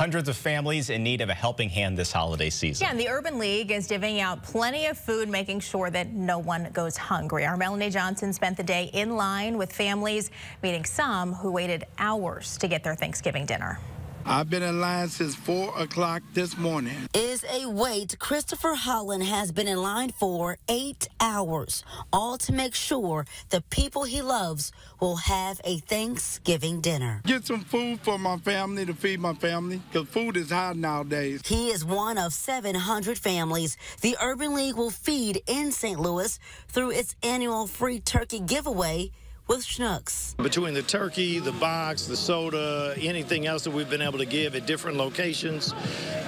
hundreds of families in need of a helping hand this holiday season. Yeah, and the Urban League is divvying out plenty of food, making sure that no one goes hungry. Our Melanie Johnson spent the day in line with families, meeting some who waited hours to get their Thanksgiving dinner. I've been in line since 4 o'clock this morning. Is a wait Christopher Holland has been in line for eight hours, all to make sure the people he loves will have a Thanksgiving dinner. Get some food for my family to feed my family, because food is hard nowadays. He is one of 700 families the Urban League will feed in St. Louis through its annual free turkey giveaway with Schnucks. Between the turkey, the box, the soda, anything else that we've been able to give at different locations,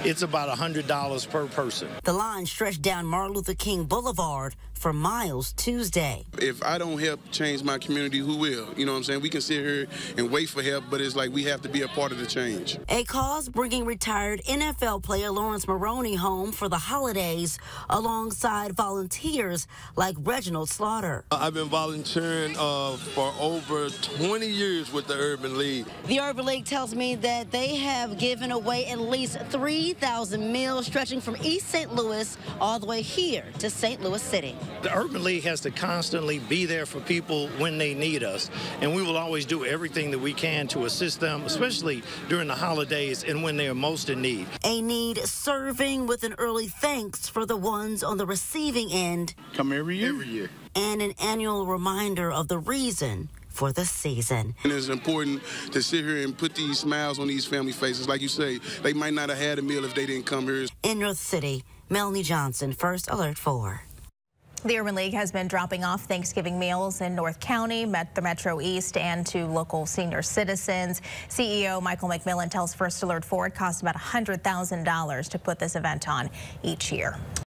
it's about $100 per person. The line stretched down Martin Luther King Boulevard for miles Tuesday. If I don't help change my community, who will? You know what I'm saying? We can sit here and wait for help, but it's like we have to be a part of the change. A cause bringing retired NFL player Lawrence Maroney home for the holidays alongside volunteers like Reginald Slaughter. I've been volunteering uh, for over 20 years with the Urban League. The Urban League tells me that they have given away at least 3,000 meals stretching from East St. Louis all the way here to St. Louis City. The Urban League has to constantly be there for people when they need us, and we will always do everything that we can to assist them, especially during the holidays and when they are most in need. A need serving with an early thanks for the ones on the receiving end. Come every year? Every year. And an annual reminder of the reason for the season. And it's important to sit here and put these smiles on these family faces. Like you say, they might not have had a meal if they didn't come here. In North City, Melanie Johnson, First Alert 4. The Urban League has been dropping off Thanksgiving meals in North County, the Metro East, and to local senior citizens. CEO Michael McMillan tells First Alert 4 it costs about $100,000 to put this event on each year.